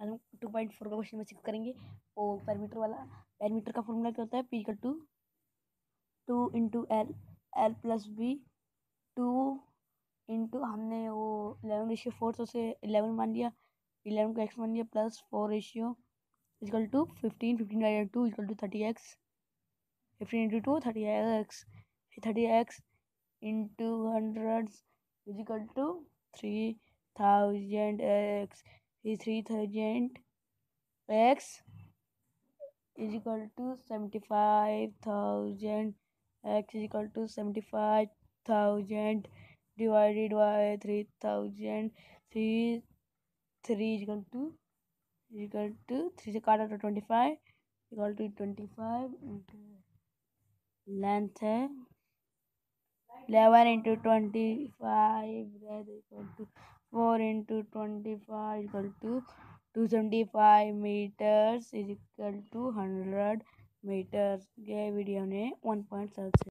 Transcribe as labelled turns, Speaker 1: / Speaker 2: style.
Speaker 1: आज हम two point four का क्वेश्चन में सिक्स करेंगे। और पैरामीटर वाला पैरामीटर का फॉर्मूला क्या होता है? P equal to two into L L plus B two into हमने वो इलेवन रेशियो फोर तो उसे इलेवन मान लिया इलेवन को एक्स मान लिया plus four ratio equal to fifteen fifteen by two equal to thirty X fifteen into two thirty X thirty X into hundred equal to three thousand X three thousand X is equal to seventy five thousand X is equal to seventy five thousand divided by three thousand three three equal to equal to three से काटा तो twenty five equal to twenty five eleven into twenty five equal to four into twenty five equal to two seventy five meters is equal to hundred meters ये video ने one point seven